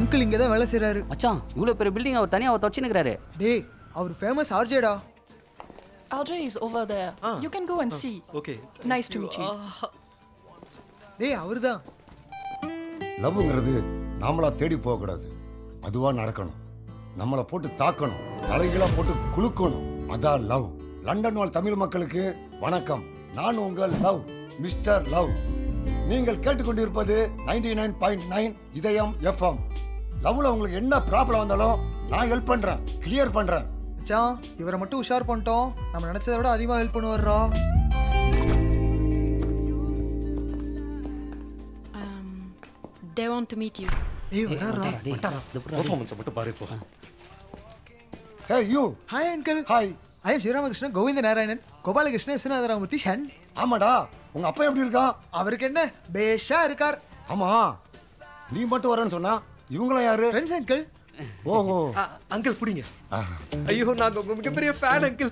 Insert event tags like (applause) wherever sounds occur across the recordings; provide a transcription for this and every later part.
Uncle இங்க தான் வேலை செய்றாரு. மச்சான் இவ்வளோ பெரிய பில்டிங் அவர் தனியாக அவர் தொடச்சு நிற்கிறாரு டேய் அவர் ஃபேமஸ் ஆர்ஜேடா. RJ is over there. You can go and see. Okay Nice to meet you. டேய் அவர்தான். லவ்ங்கிறது நாமளா தேடி போகக்கூடாது. அதுவா நடக்கணும். நம்மளை போட்டு தாக்கணும். தலைகீழா போட்டு குலுக்கணும். அதான் லவ். லண்டன் வாழ் தமிழ் மக்களுக்கு வணக்கம். நான் உங்கள் லவ் மிஸ்டர் லவ். நீங்கள் கேட்டுக்கொண்டிருப்பது ninety nine point nine Idhayam FM. லவ்ல உங்களுக்கு என்ன ப்ராப்ளம் வந்தாலும் நான் ஹெல்ப் பண்றேன் கிளியர் பண்றேன். மச்சான் இவரை மட்டும் உஷார் பண்ணிட்டோம். நம்ம நினைச்சதை விட அதிகமா ஹெல்ப் பண்ணுவாரா They want to meet you. ஏய் வராரா பெர்ஃபார்மன்ஸை மட்டும் பாரு இப்போ. Hey you hi uncle hi I am Sriramakrishnan Govinda Narayanan Gopalakrishnan Viswanatharamoorthy ஷன் ஆமாடா. உங்க அப்பா எப்படி இருக்கான்? அவருக்கு என்ன? பேஷா இருக்கார். ஆமா. நீ மட்டும் வரேன்னு சொன்னா இவங்களாம் யாரு? ஃப்ரெண்ட்ஸ் அங்கிள் ஓஹோ. அங்கிள் புடிங்க. ஐயோ நாங்க உங்க மிகப்பெரிய ஃபேன் அங்கிள்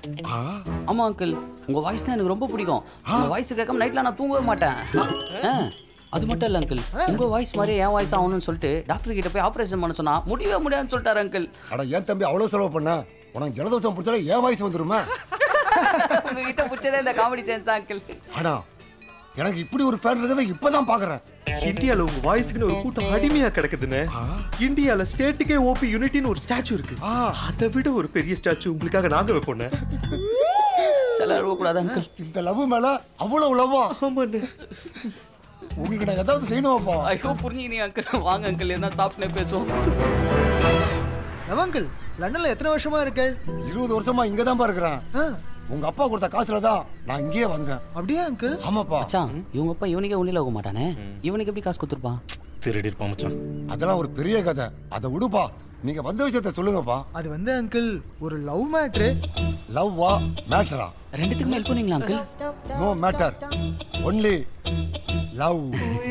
ஆமாம் அங்கிள் உங்கள் வாய்ஸ் தான் எனக்கு ரொம்ப பிடிக்கும். உங்கள் வாய்ஸ் கேட்காம நைட்டில் நான் தூங்கவே மாட்டேன். ஆ, அது மட்டும் இல்லை அங்கிள் உங்கள் வாய்ஸ் மாதிரி என் வாய்ஸ் ஆகணும்னு சொல்லிட்டு டாக்டர் கிட்ட போய் ஆப்ரேஷன் பண்ண சொன்னா முடியவே முடியாதுன்னு சொல்லிட்டாரு அங்கிள் அட ஏன் தம்பி அவ்வளவு செலவு பண்ண? உனக்கு ஜலதோஷம் பிடிச்சாலே ஏன் வயசு வந்துருமா? உங்ககிட்ட பிடிச்சதே இந்த காமெடி சான்ஸ் அங்கிள் ஆனா எனக்கு இப்படி ஒரு பேர் இருக்கிறத இப்பதான் பாக்குறேன். இந்தியால உங்க வாய்ஸ்க்குன்னு ஒரு கூட்டம் அடிமையா கிடக்குதுன்னு. இந்தியால ஸ்டேட்டுக்கே ஓபி யூனிட்டின்னு ஒரு ஸ்டாச்சு இருக்கு. அதை விட ஒரு பெரிய ஸ்டாச்சு உங்களுக்காக நாங்க வைப்போண்ணே சில கூடாது அங்கிள் இந்த லவ் மேல அவ்வளவு லவ்வா ஆமாண்ணே. உங்களுக்கு நான் ஏதாவது செய்யணுமாப்பா? ஐயோ புரிஞ்சுக்கினீங்க அங்கிள் வாங்க அங்கிள் என்ன சாப்பிட்டே பேசுவோம். லவ் அங்கிள் லண்டன்ல எத்தனை வருஷமா இருக்கு? இருபது வருஷமா இங்க தான் இருக்கிறேன் உங்க அப்பா கொடுத்த காசுல தான் நான் இங்கேயே வந்தேன். அப்படியா அங்கிள் ஆமாப்பா. மச்சான் இவங்க அப்பா இவனுக்கே ஒன்றில் ஆக மாட்டானே இவனுக்கு எப்படி காசு கொடுத்துருப்பான் திருடி இருப்பான் மச்சான். அதெல்லாம் ஒரு பெரிய கதை. அதை விடுப்பா. நீங்க வந்த விஷயத்த சொல்லுங்கப்பா. அது வந்து அங்கிள் ஒரு லவ் மேட்ரு லவ்வா மேட்டரா ரெண்டுத்துக்குமே ஹெல்ப் பண்ணுவீங்களா uncle no matter only love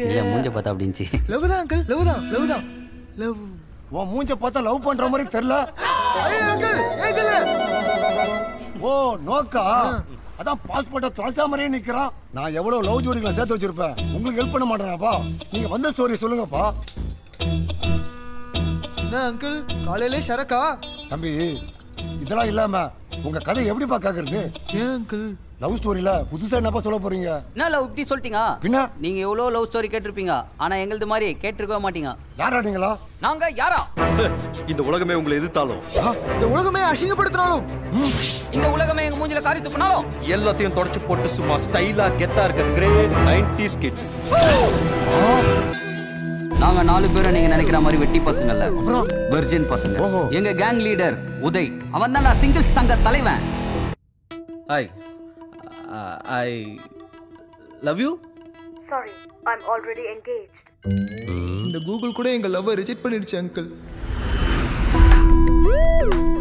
இல்லை மூஞ்ச பார்த்தா அப்படின்ச்சு லவ் தான் அங்கிள் லவ் தான் லவ் தான். லவ் உன் மூஞ்ச பார்த்தா லவ் பண்ற மாதிரி தெரியல. அங்கிள் ஓ நோக்கா? அதான் பாஸ்போர்ட்டை தொலைச்சா மாதிரியே நிக்கிறான். நான் எவ்வளவு லவ் ஜோடிகளை சேர்த்து வச்சிருப்பேன். உங்களுக்கு ஹெல்ப் பண்ண மாட்டேனாப்பா நீங்க வந்த ஸ்டோரி சொல்லுங்கப்பா. என்ன அங்கிள் காலையிலே சரக்கா? தம்பி இதெல்லாம் இல்லாம உங்க கதை எப்படிப்பா கேக்குறது? ஏன் அங்கிள் லவ் ஸ்டோரியில புதுசா என்னப்பா சொல்ல போறீங்க? என்ன லவ் இப்படி சொல்லிட்டீங்க? பின்ன? நீங்க எவ்வளோ லவ் ஸ்டோரி கேட்டிருப்பீங்க? ஆனா எங்களுது மாதிரி கேட்டிருக்கவே மாட்டீங்க. யாரா நீங்களா? நாங்க யாரா? இந்த உலகமே உங்களை எதிர்த்தாலும். இந்த உலகமே அசிங்கப்படுத்தினாலும். இந்த உலகமே எங்க மூஞ்சில காரி துப்பினாலும். எல்லாத்தையும் தொடச்சு போட்டு சும்மா ஸ்டைலா கெத்தா இருக்கிறது கிரேட் நைன்டிஸ் கிட்ஸ் நாங்க நாலு பேரும் நீங்க நினைக்கிற மாதிரி வெட்டி பசங்க இல்ல? வெர்ஜின் பசங்க. எங்க கேங் லீடர் உதய். அவன் தான் நான் சிங்கிள் சங்க தலைவன். Hi I love you Sorry, I'm already engaged. இந்த கூகுள் கூட எங்க லவ்வை ரிஜெக்ட் பண்ணிடுச்சு அங்கிள்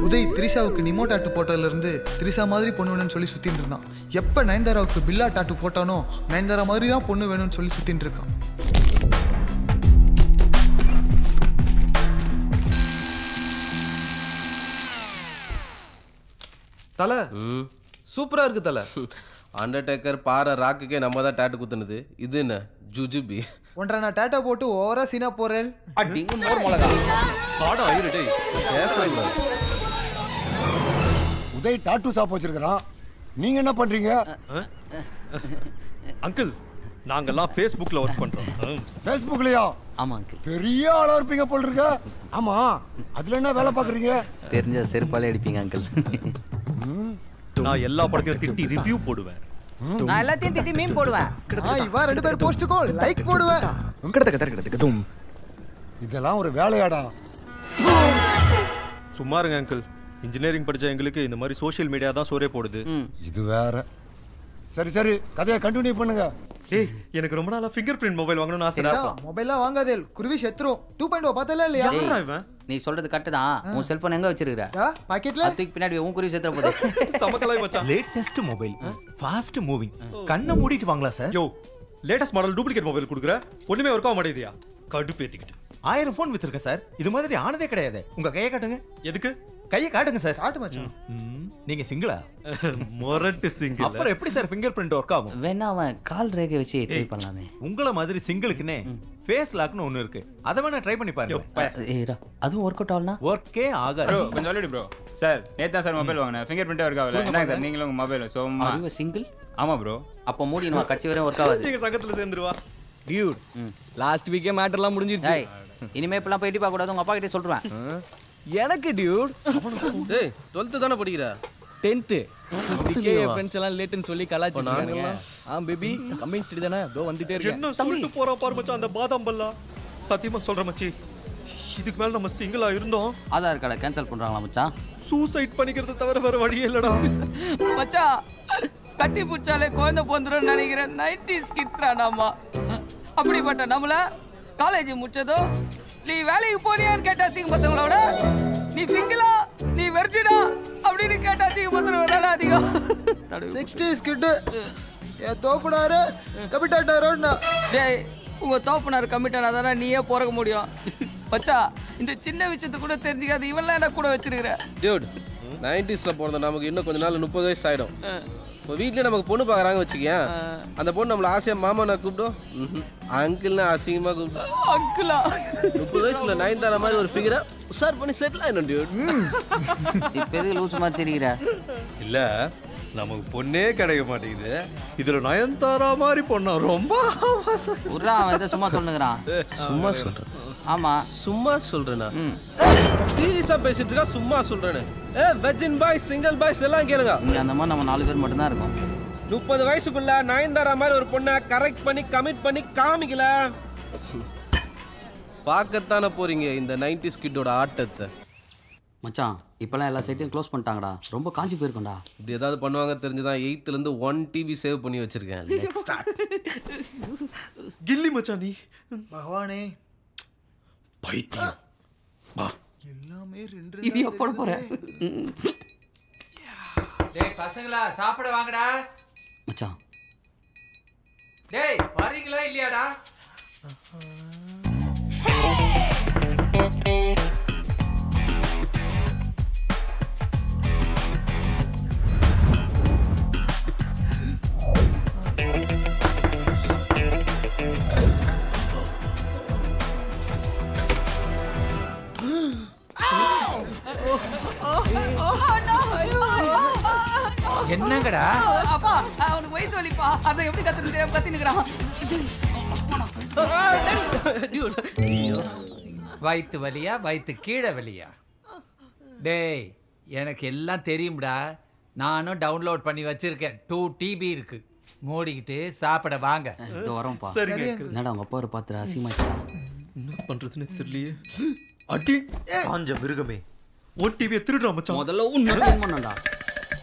உதய் திரிஷாவுக்கு நிமோ டாட்டு போட்டதுல இருந்து திரிஷா மாதிரி பொண்ணு வேணும்னு சொல்லி சுத்திட்டு இருந்தான். எப்ப நயன்தாராவுக்கு பில்லா டாட்டு போட்டானோ நயன்தாரா மாதிரி தான் பொண்ணு வேணும்னு சொல்லி சுத்திட்டு இருக்கான். தலை சூப்பரா இருக்கு தலை. (laughs) அண்டர்டேக்கர் பாறை ராக்குக்கே நம்ம தான் டேட்டு குத்துனது. இது என்ன? ஜுஜுபி. ஒன்றரை நான் டாட்டா போட்டு ஓவரா சீனா போறேன். அடிங்க மோர் மிளகா. பாடம் ஆயிரு டேய். உதய் டாட்டூ ஷாப் வச்சிருக்கிறான். நீங்க என்ன பண்றீங்க? அங்கிள் நாங்கெல்லாம் ஃபேஸ்புக்ல ஒர்க் பண்றோம். ம். ஃபேஸ்புக்லயா ஆமா அங்கிள் பெரிய ஆளா இருப்பீங்க போல் இருக்க ஆமா அதுல என்ன வேலை பாக்குறீங்க தெரிஞ்ச செருப்பாலே அடிப்பீங்க அங்கிள் நான் எல்லா படத்தையும் திட்டி ரிவ்யூ போடுவேன். நான் எல்லாத்தையும் திட்டி மீன் போடுவேன். இவன் ரெண்டு பேர் போஸ்ட்டுக்கும் லைக் போடுவேன். இதெல்லாம் ஒரு வேலையாடா. சும்மா இருங்க அங்கிள் இன்ஜினியரிங் படிச்ச எங்களுக்கு இந்த மாதிரி சோஷியல் மீடியா தான் சோரே போடுது. இது வேற. சரி சரி. கதையை கண்டினியூ பண்ணுங்க. ஏய் எனக்கு ரொம்ப நாளா ஃபிங்கர் பிரிண்ட் மொபைல் வாங்கணும்னு ஆசை. மொபைல்லாம் வாங்காதே. குருவி செத்துரும். டூ பாயிண்ட் ஓ பார்த்தல இல்லையா? இவன்? நீ சொல்றது கரெக்ட் தான். உன் செல்போன் எங்க வச்சிருக்கிற? பாக்கெட்ல அது தூக்கி பின்னாடி உன் குறி சேர்த்துற போது. (laughs) சமக்கலாய் மச்சான். லேட்டஸ்ட் மொபைல் ஃபாஸ்ட் மூவிங் கண்ணை மூடிட்டு வாங்கலாம் sir yo latest model duplicate mobile கொடுக்குற? ஒண்ணுமே ஒர்க் ஆக மாட்டேங்குதியா? கடுப்பேத்திக்கிட்டு. ஆயிரம் ஃபோன் வித்திருக்கேன் சார் இது மாதிரி ஆனதே கிடையாது. உங்க கையை காட்டுங்க. எதுக்கு? கையை காட்டுங்க சார். காட்டு மச்சான் நீங்க சிங்கிளா மொரட்டு சிங்கிள் அப்புறம் எப்படி சார் ஃபிங்கர் பிரிண்ட் ஒர்க் ஆகும்? வேணா அவன் கால் ரேகை வச்சு ட்ரை பண்ணலாமே. உங்கள மாதிரி சிங்கிளுக்குன்னே ஃபேஸ் லாக்னு ஒண்ணு இருக்கு. அதை வேணா ட்ரை பண்ணி பாருங்க. ஏடா அதுவும் ஒர்க் அவுட் ஆகலனா? ஒர்க்கே ஆகாது. ப்ரோ கொஞ்சம் சொல்லிடு ப்ரோ சார் நேத்து சார் மொபைல் வாங்கினேன். ஃபிங்கர் பிரிண்ட் ஒர்க் ஆகல. என்ன சார் நீங்களும் உங்க மொபைல் சும்மா அறிவு சிங்கிள் ஆமா ப்ரோ அப்போ மூடி நம்ம கட்சி வரையும் ஒர்க் ஆகாது. எங்க சங்கத்துல சேர்ந்துருவா? டியூட் லாஸ்ட் வீக்கே மேட்டர்லாம் முடிஞ்சிருச்சு. இனிமே இப்பெல்லாம் போய் எட்டி பார்க்க கூடாது உங்க அப்பா கிட்டே சொல்றேன். எனக்கு டியூட் டேய் டுவெல்த்து தானே படிக்கிற? டென்த்து இதுக்கே என் ஃப்ரெண்ட்ஸ் எல்லாம் லேட்டுன்னு சொல்லி கலாச்சிருக்காங்க ஆ பேபி கம்பைன் ஸ்டடி தானே? இதோ வந்துட்டே இருக்கேன். என்ன சொல்லிட்டு போறா பாரு மச்சான் அந்த பாதாம் பல்லா. சத்தியமா சொல்றேன் மச்சி. இதுக்கு மேல நம்ம சிங்கிளா இருந்தோம். ஆதார் கார்டை கேன்சல் பண்றாங்களா மச்சான்? சூசைட் பண்ணிக்கிறத தவிர வேற வழியே இல்லடா. மச்சான் கட்டி பிடிச்சாலே குழந்தை பிறந்துரும் நினைக்கிறேன். நைன்டி கிட்ஸ்ரா நாம அப்படிப்பட்ட நம்மள காலேஜ் முடிச்சதும் நீ வேலைக்கு போறியான்னு கேட்டாச்சிங்க மத்தவங்களோட. நீ சிங்கிளா நீ வெர்ஜினா அப்படின்னு கேட்டாச்சிங்க மத்தவங்க. தானே அதிகம். சிக்ஸ்டீஸ் கிட்டு என் தோப்புடாரு கமிட்டாட்டாரோன்னா. டேய் உங்க தோப்பனார் கம்மிட்டானா தானே நீயே பிறக்க முடியும். மச்சா இந்த சின்ன விஷயத்தை கூட தெரிஞ்சுக்காது இவன்லாம் என்ன கூட வச்சிருக்கிற? டியூட் நைன்டிஸில் பிறந்த நமக்கு இன்னும் கொஞ்ச நாள் முப்பது வயசு ஆகிடும் இப்போ வீட்லயே நமக்கு பொண்ணு பார்க்குறாங்க வச்சுக்கேன் அந்த பொண்ணு நம்மளை ஆசையாக மாமா நான் கூப்பிடும் அங்கிள்னு அசிங்கமாக கூப்பிடும் அங்கிளா? முப்பது வயசுல நயன்தாரா மாதிரி ஒரு ஃபிகரை உஷார் பண்ணி செட்டில் ஆயிடும் டியூட் இப்ப எதுக்கு லூஸ் மாதிரி சிரிக்கிற? இல்ல நமக்கு பொண்ணே கிடைக்க மாட்டேங்குது. இதுல நயன்தாரா மாதிரி பொண்ணா ரொம்ப உர்ரா அவன் ஏதோ சும்மா சொல்லுங்கிறான். சும்மா சொல்கிறேன் ஆமா. சும்மா சொல்கிறேண்ணா சீரியஸாக பேசிட்டு இருக்கா? சும்மா சொல்கிறேன்னு ஏ வெஜின் பாய்ஸ் சிங்கிள் பாய்ஸ் எல்லாம் கேளுங்க. இங்க அந்த மாதிரி நம்ம நாலு பேர் மட்டும்தான் இருக்கோம். முப்பது வயசுக்குள்ள நயன்தாரா மாதிரி ஒரு பொண்ணை கரெக்ட் பண்ணி கமிட் பண்ணி காமிக்கல. பார்க்கத்தானே போறீங்க இந்த நைன்டிஸ் கிட்டோட ஆட்டத்தை. மச்சான் இப்பெல்லாம் எல்லா சைட்டையும் க்ளோஸ் பண்ணிட்டாங்கடா. ரொம்ப காஞ்சி போயிருக்கோம்டா. இப்படி ஏதாவது பண்ணுவாங்க தெரிஞ்சுதான் எயித்துல இருந்து ஒன் டிவி சேவ் பண்ணி வச்சிருக்கேன். கில்லி மச்சான் நீ. பகவானே. பைத்தியம். வா. எல்லாமே ரெண்டு இது எப்போ போற? டேய் பசங்களா சாப்பிட வாங்கடா. மச்சான். டேய் வரீங்களா இல்லையாடா? என்னங்கடா? அப்பா அவனுக்கு வயசு வலிப்பா. அதை எப்படி கத்துன்னு தெரியாம கத்தினுக்கிறான் வயித்து வலியா வயித்து கீழே வலியா? டேய் எனக்கு எல்லாம் தெரியும்டா. நானும் டவுன்லோட் பண்ணி வச்சிருக்கேன். டூ டிபி இருக்கு. மூடிக்கிட்டு சாப்பிட வாங்க. வரோம்ப்பா. என்னடா உங்க அப்பா ஒரு பாத்திர அசிங்கமாச்சா என்ன பண்றதுன்னு தெரியலையே. அடி! காஞ்ச மிருகமே. ஒன் டிவியை திருடுறா மச்சான். முதல்ல உன்னை clean பண்ணணும்டா.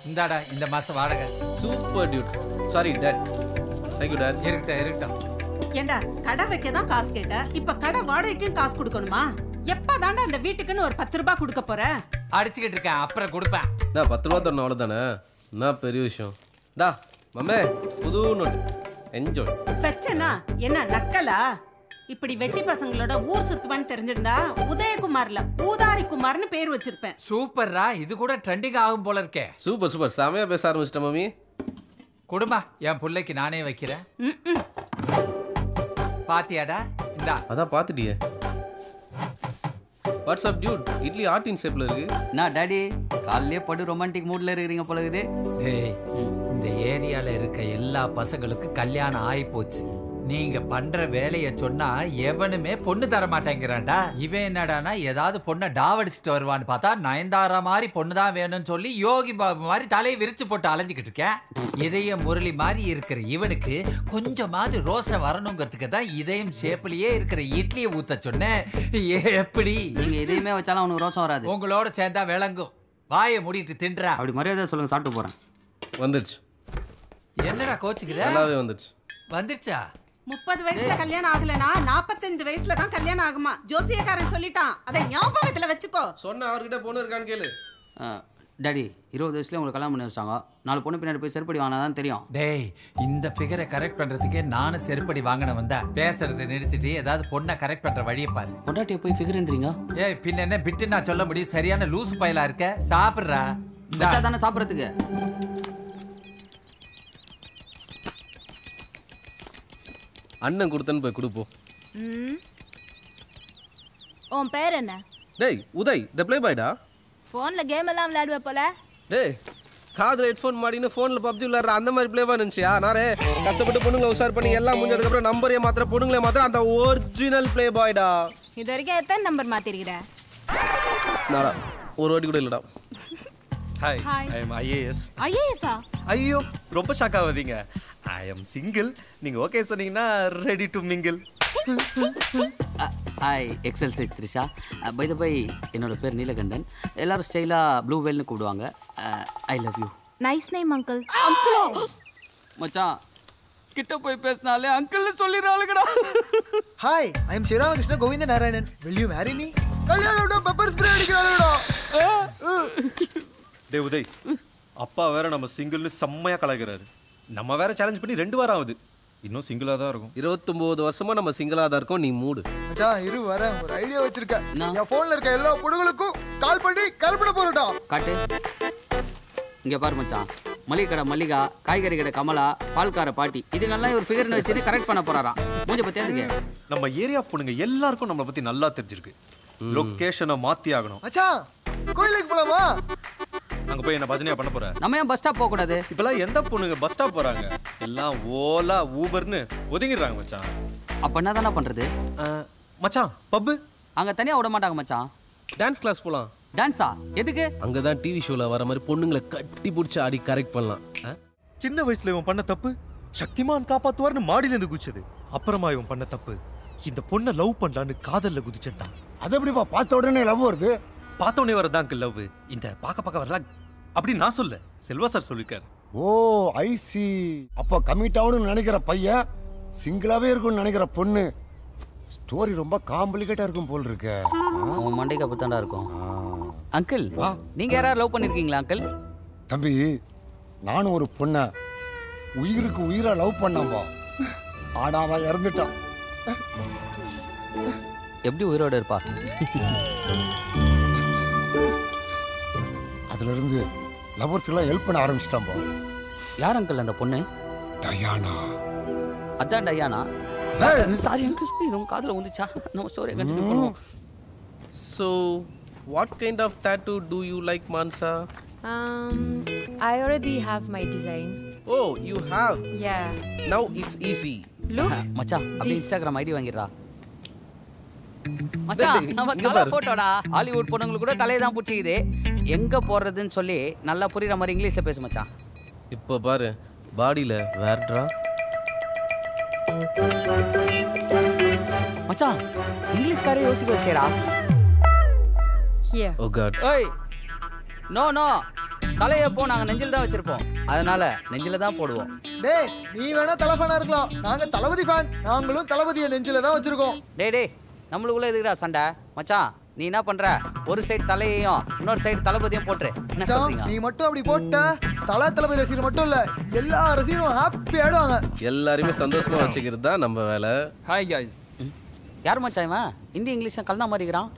இந்தாடா இந்த மாசம் வாடகை. Super dude sorry dad thank you dad இருக்கட்டும் இருக்கட்டும். ஏண்டா கடை வைக்க தான் காசு கேட்ட? இப்ப கடை வாடகைக்கும் காசு கொடுக்கணுமா? எப்பதாண்டா அந்த வீட்டுக்குன்னு ஒரு பத்து ரூபாய் கொடுக்க போற? அடிச்சுக்கிட்டு இருக்கேன் அப்புறம் கொடுப்பேன். நான் பத்து ரூபா தரணும் அவ்வளோதானே என்ன பெரிய விஷயம்? தா மம்மே புது நோட்டு. என்ஜாய் பிரச்சனை என்ன நக்கலா? இப்படி வெட்டி பசங்களோட ஊர் சுத்துவான்னு தெரிஞ்சிருந்தா உதயகுமார்ல ஊதாரி குமார்னு பேர் வச்சிருப்பேன். சூப்பர்ரா. இது கூட ட்ரெண்டிங் ஆகும் போல இருக்கே. Super super. செமையாக பேச ஆரம்பிச்சிட்டேன் மம்மி குடுமா என் பிள்ளைக்கு நானே வைக்கிறேன். பாத்தியாடா? இந்தா. அதான் பார்த்துட்டியே வாட்ஸ்அப் டியூட் இட்லி ஆர்டின் ஷேப்பில் இருக்கு. நான் டாடி காலையிலே படு ரொமான்டிக் மூட்ல இருக்கிறீங்க போல இருக்குது. இந்த ஏரியால இருக்க எல்லா பசங்களுக்கும் கல்யாணம் ஆகி போச்சு நீங்க பண்ற வேலைய சொன்னா எவனுமே பொண்ணு தர மாட்டேங்கிறான்டா. இவன் என்னடானா ஏதாவது பொண்ணை டாவடிச்சிட்டு வருவான்னு பார்த்தா நயன்தாரா மாதிரி பொண்ணு தான் வேணும்னு சொல்லி யோகி பாபு மாதிரி தலையை விரிச்சு போட்டு அலைஞ்சுக்கிட்டு இருக்கேன். இதய முரளி மாதிரி இருக்கிற இவனுக்கு கொஞ்சமாவது ரோசை வரணுங்கிறதுக்கு தான் இதயம் ஷேப்லயே இருக்கிற இட்லியை ஊத்த சொன்னேன். எப்படி? நீங்க எதையுமே வச்சாலும் அவனுக்கு ரோசம் வராது. உங்களோட சேர்ந்தா விளங்கும். வாயை மூடிட்டு தின்றா. அப்படி மரியாதை சொல்லுங்க சாப்பிட்டு போறேன். வந்துடுச்சு. என்னடா கோச்சுக்கிற நல்லாவே வந்துடுச்சு. வந்துருச்சா முப்பது வயசுல கல்யாணம் ஆகலனா நாப்பத்தஞ்சு வயசுல தான் கல்யாணம் ஆகுமா? ஜோசியக்காரன் சொல்லிட்டான். அதை ஞாபகத்துல வச்சுக்கோ. சொன்ன அவர்கிட்ட பொண்ணு இருக்கான்னு கேளு. டாடி இருபது வயசுல உங்களுக்கு கல்யாணம் பண்ணி வச்சாங்க. நாலு பொண்ணு பின்னாடி போய் செருப்படி வாங்கினா தான் தெரியும். டேய் இந்த ஃபிகரை கரெக்ட் பண்றதுக்கே நானும் செருப்படி வாங்கின வந்தா பேசுறதை நிறுத்திட்டு ஏதாவது பொண்ணை கரெக்ட் பண்ற வழியை பாரு. பொண்டாட்டியை போய் ஃபிகர்ன்றீங்க ஏய் பின்ன என்ன விட்டு நான் சொல்ல முடியும்? சரியான லூசு பயலா இருக்க? சாப்பிடுறா? தானே சாப்பிட்றதுக்கு? அண்ணன் கொடுத்தன்னு போய் கொடுப்போம் உன் பேர் என்ன? டேய் உதய் த ப்ளே பாய்டா ஃபோனில் கேம் எல்லாம் விளையாடுவ போல. டேய் காதில் ஹெட்ஃபோன் மாட்டின்னு ஃபோனில் பப்ஜி விளையாடுற அந்த மாதிரி ப்ளேவா இருந்துச்சியா நாரே கஷ்டப்பட்டு பொண்ணுங்களை உஷார் பண்ணி எல்லாம் முடிஞ்சதுக்கப்புறம் நம்பரே மாத்திர பொண்ணுங்களே மாத்திர அந்த ஒரிஜினல் ப்ளே பாய்டா இது வரைக்கும் எத்தனை நம்பர் மாத்திருக்கிற? நாடா ஒரு வாட்டி கூட இல்லைடா. ஹாய். ஐ எம் ஐஏஎஸ் ஐஏஎஸ்ஸா ஐயோ ரொம்ப ஷாக் ஆகாதீங்க. ஐ எம் சிங்கிள் நீங்க ஓகே சொன்னீங்கன்னா ready to mingle hi XL size Trisha. Bye the bye என்னோட பேர் நீலகண்டன். எல்லாரும் ஸ்டைலாக ப்ளூ வேல்னு கூப்பிடுவாங்க. I love you nice name uncle அங்கிளா மச்சான் கிட்ட போய் பேசினாலே அங்கிள்னு சொல்லிடுறாளுங்கடா. Hi I am Sriramakrishna Govinda Narayanan will you marry me கல்யாணம் பெப்பர் ஸ்ப்ரே அடிக்கிறாளுடா டே உதய். அப்பா வேற நம்ம சிங்கிள்னு செம்மையா கலாய்க்கிறாரு. நம்ம வேற சேலஞ்ச் பண்ணி ரெண்டு வாரம் ஆகுது. இன்னும் சிங்கிளா தான் இருக்கும். இருபத்தொம்போது வருஷமா நம்ம சிங்கிளாக தான் இருக்கோம் நீ மூடு. மச்சான் இரு வரேன் ஒரு ஐடியா வச்சிருக்கேன் என் ஃபோன்ல இருக்க எல்லா பொண்ணுங்களுக்கும் கால் பண்ணி கருப்பிட போறடா காட்டு. இங்கே பாரு மச்சான். மளிகை கடை மல்லிகா காய்கறி கடை கமலா பால்கார பாட்டி. இதுங்கெல்லாம் ஒரு ஃபிகர்னு வச்சுட்டு கரெக்ட் பண்ண போறாராம். மூஞ்ச பத்தி அதுக்கு நம்ம ஏரியா பொண்ணுங்க எல்லாருக்கும் நம்மளை பத்தி நல்லா தெரிஞ்சிருக்கு. லொகேஷனை மாத்தி ஆகணும். மச்சான் கோயிலுக்கு போலாமா? அங்க போய் என்ன பஜனையா பண்ண போற? நம்ம ஏன் பஸ் ஸ்டாப் போக கூடாது இப்பெல்லாம் எந்த பொண்ணுங்க பஸ் ஸ்டாப் போறாங்க? எல்லாம் ஓலா ஊபர்னு ஒதுங்கிடுறாங்க மச்சான். அப்ப என்ன தானே பண்றது மச்சான் பப்பு. அங்க தனியா விட மாட்டாங்க மச்சான். டான்ஸ் கிளாஸ் போகலாம் டான்ஸா எதுக்கு? அங்கே தான் டிவி ஷோவில் வர மாதிரி பொண்ணுங்களை கட்டி பிடிச்சி ஆடி கரெக்ட் பண்ணலாம். ஆ? சின்ன வயசுல இவன் பண்ண தப்பு சக்திமான் காப்பாத்துவார்னு மாடியில இருந்து குதிச்சது. அப்புறமா இவன் பண்ண தப்பு. இந்த பொண்ணை லவ் பண்ணலான்னு காதல்ல குதிச்சதான் அது எப்படிப்பா? பார்த்த உடனே லவ் வருது? பார்த்த உடனே வரதான் லவ் இந்த பார்க்க பார்க்க வரலாம் அப்படி நான் சொல்ல. செல்வா சார் சொல்லிருக்காரு. ஓ ஐ சி அப்போ கமிட் ஆகணும்னு நினைக்கிற பையன் சிங்கிளாவே இருக்கும்னு நினைக்கிற பொண்ணு. ஸ்டோரி ரொம்ப காம்ப்ளிகேட்டா இருக்கும் போல் இருக்கு. உன் மண்டைக்கு அப்பத்தாண்டா இருக்கும். அங்கிள் நீங்க யாராவது லவ் பண்ணிருக்கீங்களா அங்கிள் தம்பி நானும் ஒரு பொண்ணை உயிருக்கு உயிரா லவ் பண்ணாம்பா ஆனா அவன் இறந்துட்டான். எப்படி உயிரோட இருப்பா? (laughs) அதுல இருந்து லவர்ஸ்க்கெல்லாம் ஹெல்ப் பண்ண ஆரம்பிச்சிட்டான்பா யார் அங்கிள் அந்த பொண்ணு டயானா அதான் டயானா சாரி அங்கிள் இது உங்க காதுல வந்துச்சா நம்ம ஸ்டோரி கண்டினியூ பண்ணுவோம் So, what kind of tattoo do you like, Mansa? Um, I already have my design. Oh, you have. Yeah. Now it's easy. Look. மச்சான் அப்படியே. இன்ஸ்டாகிராம் ஐடி வாங்கிடுறா மச்சான் நம்ம தலை. போட்டோடா. ஹாலிவுட் பொண்ணுங்களுக்கு கூட தலையை தான் பிடிச்சிக்குது. எங்க போடுறதுன்னு சொல்லி நல்லா புரியுற மாதிரி இங்கிலீஷ்ல பேசு மச்சான். இப்போ பாரு பாடியில் வேர்ட்ரா மச்சான் இங்கிலீஷ்காரே யோசிக்க வச்சிட்டேடா Here. ஓ காட் ஏய் நோ நோ தலையை எப்போ நாங்கள் நெஞ்சில் தான் வச்சிருப்போம். அதனால நெஞ்சில தான் போடுவோம். டேய் நீ வேணா தலை ஃபேனா இருக்கலாம். நாங்க தளபதி ஃபேன் நாங்களும் தளபதியை நெஞ்சில தான் வச்சிருக்கோம். டேய் டேய் நம்மளுக்குள்ள எதுக்குடா சண்டை? மச்சான் நீ என்ன பண்ற? ஒரு சைடு தலையையும் இன்னொரு சைடு தளபதியும் போட்டுரு. நீ மட்டும் அப்படி போட்ட தல தளபதி ரசிகர் மட்டும் இல்ல எல்லா ரசிகரும் ஹாப்பி ஆயிடுவாங்க. எல்லாரையுமே சந்தோஷமா வச்சுக்கிறது தான் நம்ம வேலை. Hi guys. யார் மச்சான் இவன்? ஹிந்தி இங்கிலீஷ் கலந்தா மாதிரி இருக்கிறான்.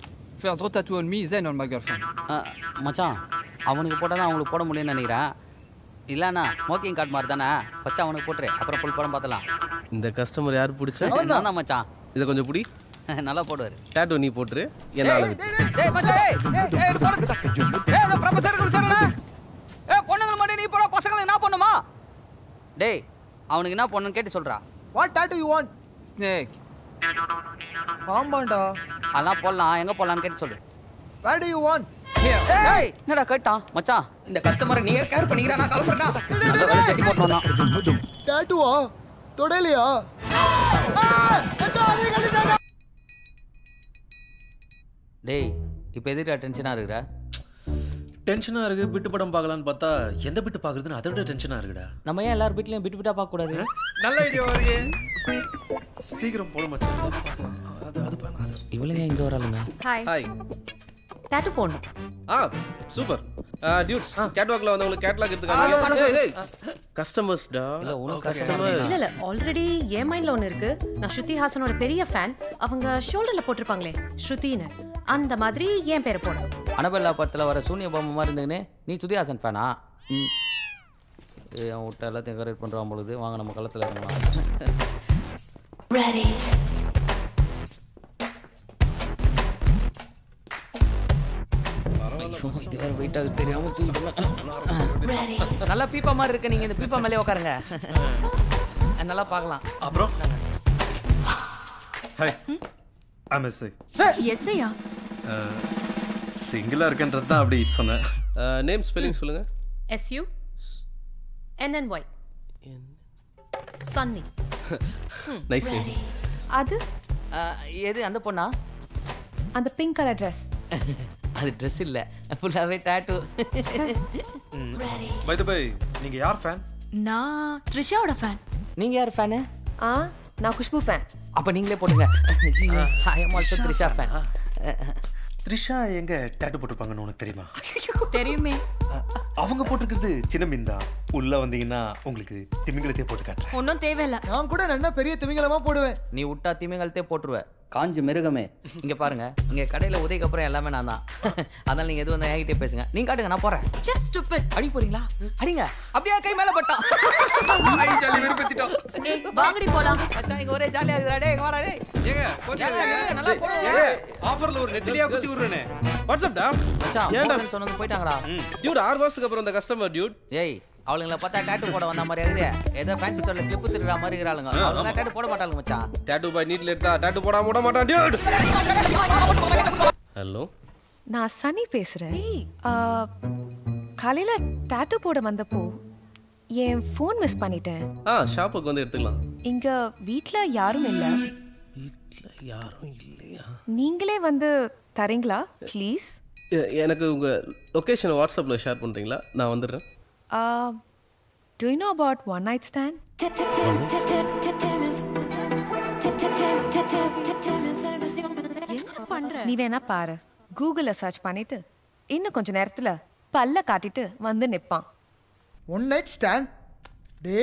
Zen on my girlfriend. அஹ், மச்சான் அவனுக்கு போட்டால் தான் அவங்களுக்கு போட முடியும்னு நினைக்கிறேன். இல்லைண்ணா ஸ்மோக்கிங் கார்டு மாதிரி தானே? ஃபஸ்ட்டு அவனுக்கு போட்டுரு அப்புறம் ஃபுல் படம் பார்த்தலாம் இந்த கஸ்டமர் யார் பிடிச்ச? மச்சான். இதை கொஞ்சம் பிடி. நல்லா போடுவார். டேட்டூ நீ போட்டுரு என்ன மச்சான் ஏய் பொண்ணுங்க மட்டும் நீ போட பசங்களுக்கு என்ன பண்ணுமா டேய் அவனுக்கு என்ன பண்ணுன்னு கேட்டு சொல்றா. What tattoo you want Snake. ஆமாண்டா அதெல்லாம் போடலாம் எங்க போடலாம்னு கேட்டு சொல்லு. வேர் டு யூ வாண்ட் ஏய் என்னடா கேட்டான் மச்சான் இந்த கஸ்டமரை நீ கேர் பண்ணிக்கிறா நான் வேலை செட்டி போட்டோம்னா டாட்டூவா தொடலையா டேய் இப்போ எதுக்குடா டென்ஷனாக இருக்கிற டென்ஷனா இருக்கு பிட்டு படம் பார்க்கலான்னு பார்த்தா எந்த பிட்டு பார்க்கறதுன்னு அதை விட டென்ஷனா இருக்குடா. நம்ம ஏன் எல்லார் வீட்லயும் பிட்டு பிட்டா பார்க்க கூடாது? நல்ல ஐடியா வருது சீக்கிரம் போட மச்சான். அது அது இவளுங்க இங்க வராளுங்க? Hi. ஹாய் டேட்டு போடணும். ஆ சூப்பர் டியூட்ஸ் கேட்வாக்ல வந்தவங்களுக்கு கேட்லாக் எடுத்துக்காங்க கஸ்டமர்ஸ் டா? கஸ்டமர்ஸ் இல்ல இல்ல ஆல்ரெடி என் மைண்ட்ல ஒன்னு இருக்கு. நான் ஸ்ருதி ஹாசனோட பெரிய ஃபேன் அவங்க ஷோல்டர்ல போட்டிருப்பாங்களே ஸ்ருதின்னு. அந்த மாதிரி என் பேரை போடணும். அனபெல்லா படத்தில் வர சூனிய பொம்மை மாதிரி இருந்துங்கன்னு நீ சுதிஹாசன் ஃபேனா ம். அவன் விட்ட எல்லாத்தையும் கரெக்ட் பண்ணுறான் பொழுது வாங்க நம்ம களத்தில் இறங்கலாம். ஐயோ, இது வேற வெயிட் ஆகுது தெரியாம தூக்கிட்டேன் நல்லா பீப்பா மாதிரி இருக்கு நீங்க இந்த பீப்பா மேலே உட்காருங்க. நல்லா பார்க்கலாம். அப்புறம்? ஹாய் எஸ் எஸ்ஐயா சிங்கிளா இருக்குன்றது தான் அப்படி சொன்னேன். நேம் ஸ்பெல்லிங் சொல்லுங்க. S U N N Y Sunny nice name அது? எது அந்த பொண்ணா? அந்த பிங்க் கலர் ட்ரெஸ் அது ட்ரெஸ் இல்ல. ஃபுல்லாவே டாட்டூ பை த பை நீங்க யார் ஃபேன் நான் த்ரிஷாவோட ஃபேன் நீங்க யார் ஃபேனு ஆ நான் குஷ்பு ஃபேன் அப்ப நீங்களே போடுங்க I am also Trisha fan Trisha எங்க டேட்டு போட்டிருப்பாங்கன்னு உனக்கு தெரியுமா? தெரியுமே. அவங்க போட்டிருக்கிறது சின்ன மீன் தான். உள்ள வந்தீங்கன்னா உங்களுக்கு திமிங்கலத்தையே போட்டு காட்டுறேன். ஒன்றும் தேவையில்ல. நான் கூட நல்லா பெரிய திமிங்கலமா போடுவேன்? நீ விட்டா திமிங்கலத்தே போட்டுருவ. காஞ்சு மிருகமே. இங்க பாருங்க. இங்க கடையில உதவிக்கு அப்புறம் எல்லாமே நான் தான். அதனால நீங்க எது வந்து என்கிட்ட பேசுங்க. நீங்க காட்டுங்க நான் போறேன். ஸ்டூபிட் அடி போறீங்களா? அடிங்க. அப்படியே கை மேல பட்டான் ஐ ஜாலி விருப்பத்திட்டோம். ஏய் வாங்கடி போலாம். மச்சான் இங்க ஒரே ஜாலியா இருக்குடா. டேய் வாடா டேய். ஏங்க ஜாலியா இருக்கு, நல்லா போடுங்க ஆஃபர்ல ஒரு நெத்திலியா குத்தி விடுறேனே. வாட்ஸ்அப் டா மச்சான் ஏன்டா? சொன்னது போயிட்டாங்கடா. டியூட் ஆறு மாசத்துக்கு அப்புறம் இந்த கஸ்டமர் டியூட் ஏய் அவளுங்களை பார்த்தா டாட்டூ போட வந்த மாதிரி இருக்குது ஏதோ ஃபேன்சி ஸ்டோர்ல கிளிப் திருடுற மாதிரி இருக்கிறாளுங்க. அவங்க டாட்டூ போட மாட்டாளுங்க மச்சான். டாட்டூ பாய் நீட்ல எடுத்தா டாட்டூ போடாம விட மாட்டான் டியூட் ஹலோ நான் சனி பேசுறேன். ஆ, காலையில டாட்டூ போட வந்தப்போ என் ஃபோன் மிஸ் பண்ணிட்டேன். ஆ ஷாப்புக்கு வந்து எடுத்துக்கலாம். இங்க வீட்ல யாரும் இல்ல. வீட்ல யாரும் இல்லையா? நீங்களே வந்து தரீங்களா ப்ளீஸ் எனக்கு உங்க லொகேஷனை வாட்ஸ்அப்ல ஷேர் பண்றீங்களா? நான் வந்துடுறேன். Do you know about one night stand என்ன பண்ற? நீ வேணா பாரு. கூகுள்ல சர்ச் பண்ணிட்டு இன்னும் கொஞ்ச நேரத்துல பல்ல காட்டிட்டு வந்து நிப்பான். ஒன் நைட் ஸ்டாண்ட் டே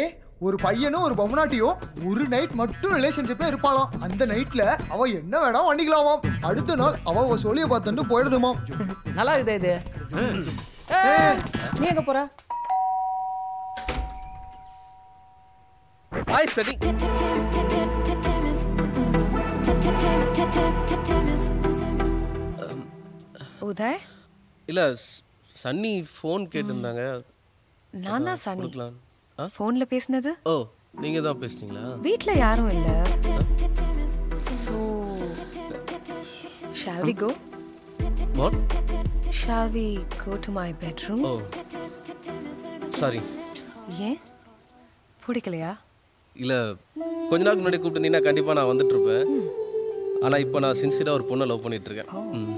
ஒரு பையனும் ஒரு பொம்மனாட்டியும் ஒரு நைட் மட்டும் ரிலேஷன்ஷிப்ல இருப்பாளாம். அந்த நைட்ல அவ என்ன வேணா பண்ணிக்கலாமாம். அடுத்த நாள் அவ அவ சொல்லிய பார்த்துட்டு போயிடுதுமாம். நல்லா இருக்குதே இது. நீ எங்க போற? ஹாய் சரி உதய் இல்ல சன்னி ஃபோன் கேட்டிருந்தாங்க. நான் தான் சனி கொடுக்கலாம் ஃபோன்ல பேசினது? ஓ நீங்க தான் பேசுனீங்களா? வீட்ல யாரும் இல்ல. So shall we go what shall we go to my bedroom oh sorry ஏன்? பிடிக்கலையா? இல்லை கொஞ்ச நாளுக்கு முன்னாடி கூப்பிட்டுருந்தீங்கன்னா கண்டிப்பாக நான் வந்துட்டுருப்பேன். ஆனால் இப்போ நான் சின்சியராக ஒரு பொண்ணை லவ் பண்ணிகிட்ருக்கேன் இருக்கேன்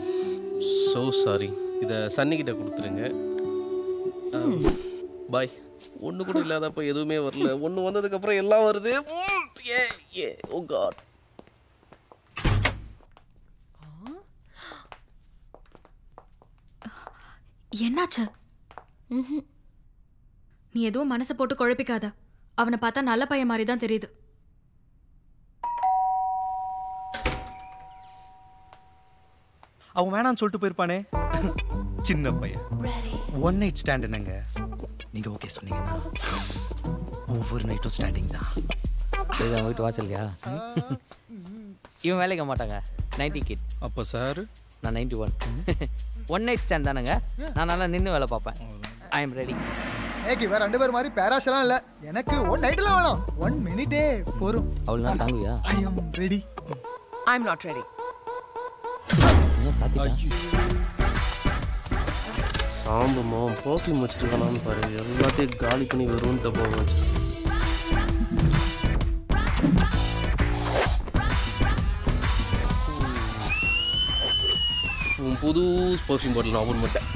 ஸோ சாரி இதை சன்னிக்கிட்ட கொடுத்துருங்க. பாய் ஒன்று கூட இல்லாதப்ப எதுவுமே வரல. ஒன்று வந்ததுக்கப்புறம் எல்லாம் வருது. ஏ ஏ oh ஓ காட் என்னாச்சு? நீ எதுவும் மனசை போட்டு குழப்பிக்காதா. அவனை பார்த்தா நல்ல பையன் மாதிரி தான் தெரியுது. அவன் வேணாம்னு சொல்லிட்டு போயிருப்பானே? சின்ன பையன். ஒன் நைட் ஸ்டாண்ட் என்னங்க? நீங்க ஓகே சொன்னீங்கன்னா. ஒவ்வொரு நைட்டும் ஸ்டாண்டிங் தான். இது அவங்க வீட்டு வாசல்லையா இவன் வேலைக்க மாட்டாங்க. நைன்டி கிட் அப்போ சார் நான் ninety one one night stand தானுங்க. நான் நல்லா நின்று வேலை பார்ப்பேன். ஐ எம் ரெடி ஏக்கு வேற ரெண்டு பேர் மாதிரி பேராஷெல்லாம் இல்ல. எனக்கு ஒன் நைட்லாம் வேணாம். ஒன் மினிட்டே போரும் அவளுலாம் தாங்குவியா? I am ready I am not ready shampoo mom perfume வச்சுருக்கானான்னு பாரு. எல்லாத்தையும் காலி பண்ணி வரும்ன்ட்டு போக வச்சிருக்கேன் உன் புது பர்ஃப்யூம் பாட்டில் நான் ஓப்பன் பண்ணிட்டேன்.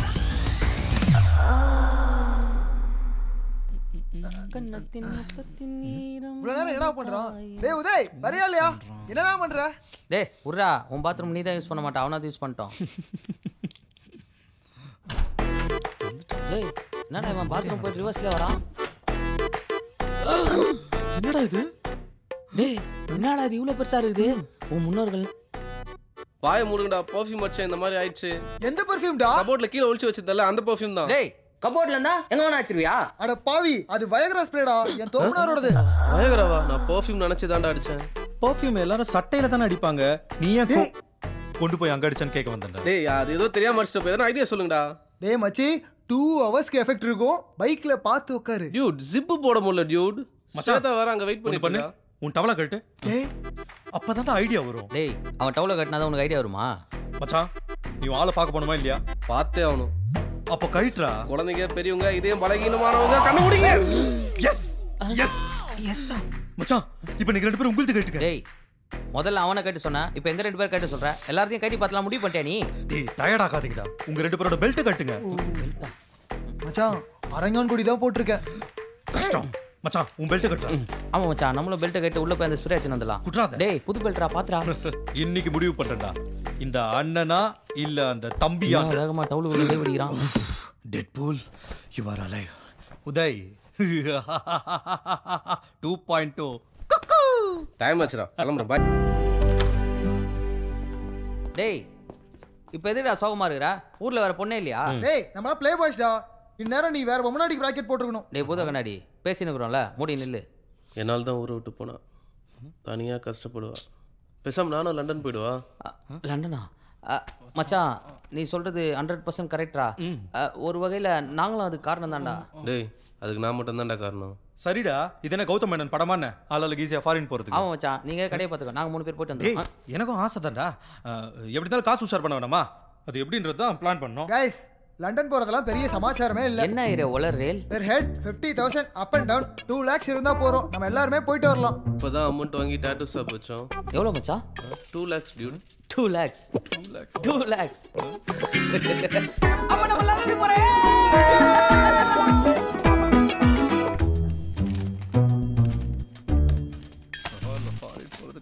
நேரம் என்னடா பண்றான் டேய் உதய் வரியா இல்லையா? என்னதான் பண்ற? டேய் உர்ரா உன் பாத்ரூம் நீ தான் யூஸ் பண்ண மாட்டா. அவனாவது யூஸ் பண்ணிட்டோம் டேய் என்னடா இவன் பாத்ரூம் போயிட்டு ரிவர்ஸ்ல வரான்? என்னடா இது? டேய் என்னடா இது? இவ்வளவு பெருசா இருக்குது. உன் முன்னோர்கள். வாய மூடுங்கடா பர்ஃப்யூம் அடிச்சேன் இந்த மாதிரி ஆயிடுச்சு. எந்த பர்ஃப்யூம்டா கபோர்ட்ல கீழே ஒளிச்சு வச்சிருந்தல அந்த பர்ஃப்யூம் தான். டேய் கபோர்ட்ல இருந்தா எங்க வேணா வச்சிருவியா? அட பாவி அது வயகரா ஸ்ப்ரேடா என் தோப்பனாரோடது. பயங்கரவா நான் பர்ஃப்யூம் நினைச்சு தான்டா அடிச்சேன். பர்ஃப்யூம் எல்லாரும் சட்டையில தானே அடிப்பாங்க. நீ ஏன் கொண்டு போய் அங்க அடிச்சான்னு கேட்க வந்தேன்டா. டேய் அது ஏதோ தெரியாம அடிச்சிட்டு போய் எதனா ஐடியா சொல்லுங்கடா. டேய் மச்சி டூ ஹவர்ஸ்க்கு எஃபெக்ட் இருக்கும். பைக்ல பார்த்து உட்காரு டியூட் ஜிப்பு போட முடியல டியூட் மச்சான் வேற அங்க வெயிட் பண்ணி. பண்ணு உன் டவலா கட்டு அப்பதான் ஐடியா வரும். டேய் அவன் டவுல கட்டினா தான் உனக்கு ஐடியா வருமா? மச்சான் நீ ஆளை பார்க்க போணுமா இல்லையா? பார்த்தே ஆகணும். அப்போ கயிற்றா குழந்தைங்க பெரியவங்க இதயம் பலகீனமானவங்க கண்ணு முடிங்க. எஸ் எஸ் எஸ் மச்சான் இப்போ நீங்க ரெண்டு பேரும் உங்களுக்கு கட்டுங்க டேய் முதல்ல அவனை கட்டி சொன்னா இப்போ எங்க ரெண்டு பேர் கட்ட சொல்ற? எல்லாத்தையும் கட்டி பார்த்தலாம் முடிவு பண்ணிட்டியா நீ? டேய் டயர்ட் ஆகாதீங்கடா. உங்க ரெண்டு பேரோட பெல்ட் கட்டுங்க. மச்சான் அரங்கான் கொடி தான் போட்டிருக்கேன். கஷ்டம். மச்சான் உன் பெல்ட் கட்டுறா. ஆமா மச்சான் நம்மளும் பெல்ட் கட்டி உள்ள போய் அந்த ஸ்ப்ரே வச்சு வந்துடலாம். டேய் புது பெல்ட்ரா பாத்துடா. (laughs) இன்னைக்கு முடிவு பண்றேன்டா. இந்த அண்ணனா இல்ல அந்த தம்பியா வேகமா டவுல் விழுந்தே விடுகிறான் dead pool you are alive Uday. Two point two time ஆச்சுடா. கிளம்புறேன் பாய் டேய் இப்போ எதுடா சோகமா இருக்கிறா? ஊர்ல வேற பொண்ணே இல்லையா? டேய் நம்மளா ப்ளே பாய்ஸ்டா இந்நேரம் நீ வேற பொம்மநாடிக்கு ராக்கெட் போட்டுருக்கணும். டேய் பூத கண்ணாடி பேசினுக்குறோம்ல மூடி நில்லு. என்னால் தான் ஊரை விட்டு போனா. தனியாக கஷ்டப்படுவா. பேசாம நானும் லண்டன் போயிடுவா? லண்டனா? மச்சான் நீ சொல்றது ஹண்ட்ரட் பர்சன்ட் கரெக்டா ஒரு வகையில நாங்களும் அது காரணம் தான்டா. டேய் அதுக்கு நான் மட்டும் தான்டா காரணம். சரிடா இது என்ன கௌதம் மேனன் படமா என்ன ஆளாளுக்கு ஈஸியா ஃபாரின் போறதுக்கு. ஆமா மச்சான் நீங்க கடையை பார்த்துக்கோ நாங்க மூணு பேர் போயிட்டு வந்தோம் எனக்கும் ஆசை தான்டா. எப்படி இருந்தாலும் காசு உஷார் பண்ண வேணாமா? அது எப்படின்றது தான் பிளான் பண்ணோம். கைஸ் லண்டன் போறதெல்லாம் பெரிய சமாச்சாரமே இல்ல. என்ன ஏரியா ஒலர் ரேல்? Per head fifty thousand up and down two lakhs இருந்தா போறோம். நம்ம எல்லாருமே போயிட்டு வரலாம். இப்போ தான் அமௌண்ட் வாங்கி டேட்டூ ஷாப் வச்சோம் எவ்வளோ மச்சான்? Two lakhs dude two lakhs two lakhs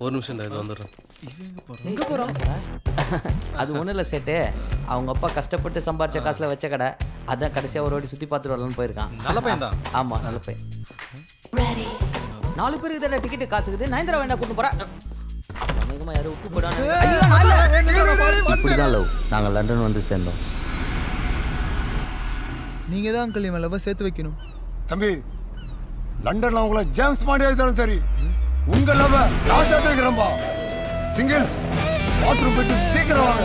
ஒரு நிமிஷம் இது வந்துடுறேன். எங்க போறோம்? அது ஒன்றும் இல்லை சேட்டு. அவங்க அப்பா கஷ்டப்பட்டு சம்பாரிச்ச காசுல வச்ச கடை அதான் கடைசியாக ஒரு வாட்டி சுற்றி பார்த்துட்டு வரலாம்னு போயிருக்கான். நல்ல பையன்தான். ஆமாம் நல்ல பையன். நாலு பேருக்கு தானே டிக்கெட்டு காசுக்குது. நயன்தரா வேண்டாம் கூட்டு போகிறா அநேகமாக யாரும் விட்டு போயிடாங்க. இப்படிதான் லவ் லண்டன் வந்து சேர்ந்தோம். நீங்க தான் அங்கிள் இவன் லவ் சேர்த்து வைக்கணும். தம்பி லண்டன்ல உங்களை ஜேம்ஸ் பாண்டியா இருந்தாலும் சரி உங்க லவ் நான் சேர்த்து வைக்கிறேன்பா. சிங்கிள்ஸ் பாத்ரூம் போயிட்டு சீக்கிரம் வாங்க.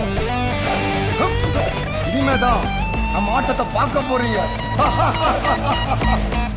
இனிமேதான் நம்ம ஆட்டத்தை பார்க்க போறீங்க. (laughs)